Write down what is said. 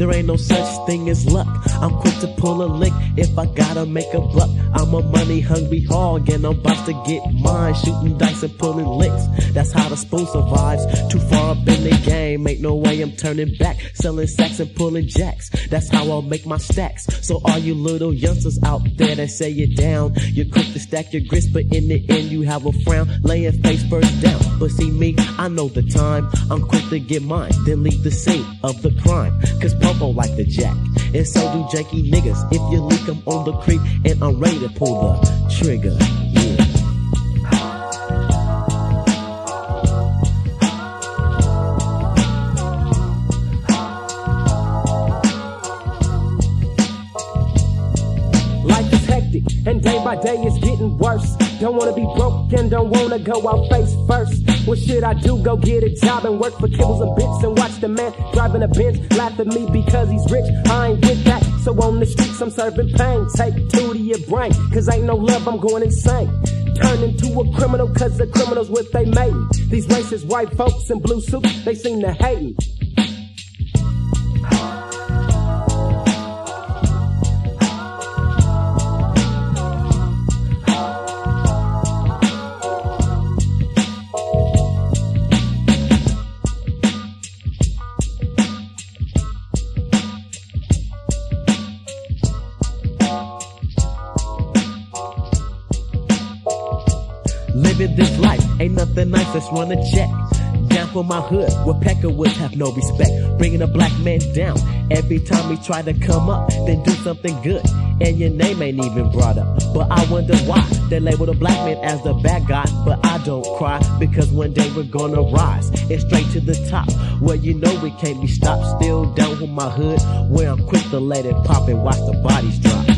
no such thing as luck. I'm quick to pull a lick if I gotta make a buck. I'm a money hungry hog and I'm about to get mine. Shooting dice and pulling licks. That's how the spoon survives. Too far up in the game, ain't no way I'm turning back. Selling sacks and pulling jacks. That's how I'll make my stacks. So all you little youngsters out there that say you're down, you're quick to stack your grist, but in the end you have a frown, laying face first down. But see me, I know the time. I'm quick to get mine, then leave the scene of the crime. Cause Like the jack, and so do janky niggas. If you leak 'em on the creek, and I'm ready to pull the trigger. Yeah. Life is hectic, and day by day it's getting worse. Don't wanna be broke and don't wanna go out face first. What should I do? Go get a job and work for kibbles and bits and watch the man driving a Benz laugh at me because he's rich. I ain't with that. So on the streets I'm serving pain. Take two to your brain, cause ain't no love, I'm going insane. Turn into a criminal cause the criminals what they made. These racist white folks in blue suits, they seem to hate me. Living this life ain't nothing nice, let's run a check. Down for my hood, where Peckerwoods have no respect. Bringing a black man down every time he try to come up, then do something good. And your name ain't even brought up. But I wonder why they label the black man as the bad guy. But I don't cry because one day we're gonna rise and straight to the top. Where you know we can't be stopped. Still down with my hood, where I'm quick to let it pop and watch the bodies drop.